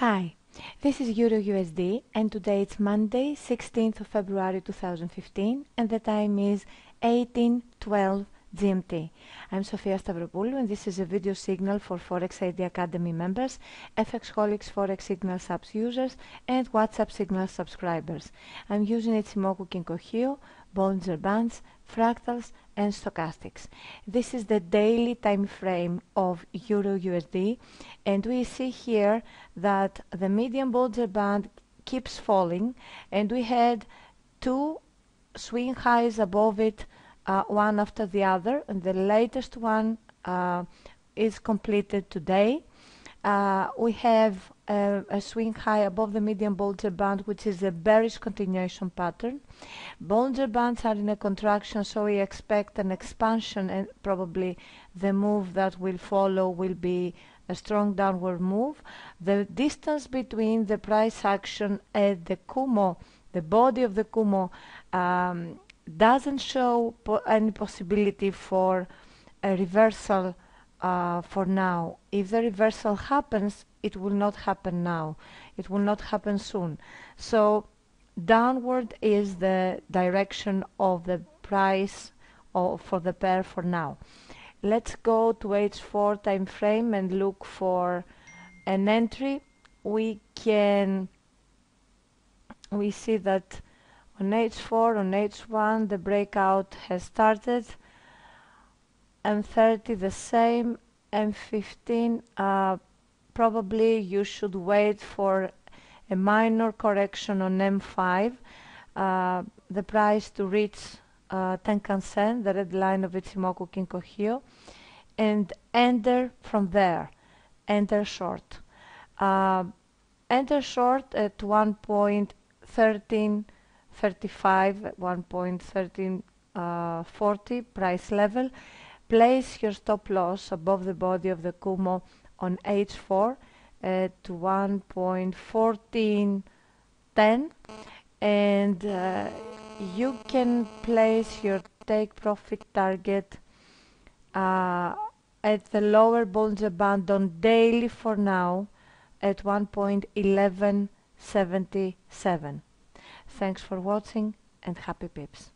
Hi, this is Euro USD and today it's Monday, 16th of February 2015 and the time is 1812 GMT. I'm Sofia Stavropoulou and this is a video signal for Forex ID Academy members, FX FXholics Forex Signal Subs users and WhatsApp Signal subscribers. I'm using Ichimoku Kinko Hyo, Bollinger Bands, Fractals and Stochastics. This is the daily time frame of Euro USD and we see here that the median Bollinger Band keeps falling and we had two swing highs above it uh, one after the other and the latest one uh, is completed today uh, we have a, a, swing high above the median Bollinger Band, which is a bearish continuation pattern. Bollinger Bands are in a contraction, so we expect an expansion and probably the move that will follow will be a strong downward move. The distance between the price action and the Kumo, the body of the Kumo, um, doesn't show po any possibility for a reversal uh, for now. If the reversal happens, it will not happen now. It will not happen soon. So downward is the direction of the price for the pair for now. Let's go to H4 time frame and look for an entry. We can we see that on H4 on H1 the breakout has started. M30 the same, M15 uh, probably you should wait for a minor correction on M5 uh, the price to reach uh, Tenkan-sen, the red line of Ichimoku Kinko Hyo and enter from there, enter short. Uh, enter short at 1.1335, 1.1340 uh, price level Place your stop loss above the body of the Kumo on H4 at 1.1410 and uh, you can place your take profit target uh, at the lower Bollinger Band on daily for now at 1.1177. Thanks for watching and happy pips.